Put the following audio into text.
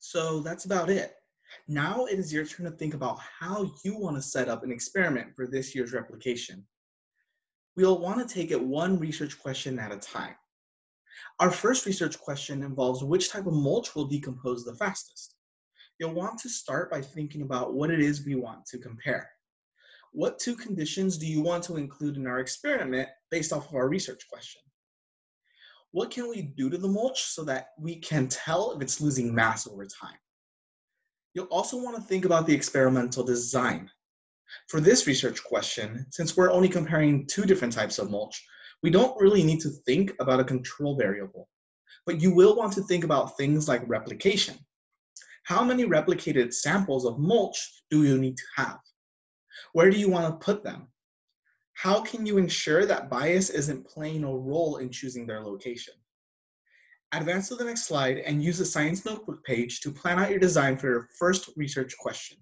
So that's about it. Now it is your turn to think about how you want to set up an experiment for this year's replication. We'll want to take it one research question at a time. Our first research question involves which type of mulch will decompose the fastest. You'll want to start by thinking about what it is we want to compare. What two conditions do you want to include in our experiment based off of our research question? What can we do to the mulch so that we can tell if it's losing mass over time? You'll also want to think about the experimental design. For this research question, since we're only comparing two different types of mulch, we don't really need to think about a control variable. But you will want to think about things like replication. How many replicated samples of mulch do you need to have? Where do you want to put them? How can you ensure that bias isn't playing a role in choosing their location? Advance to the next slide and use the Science Notebook page to plan out your design for your first research question.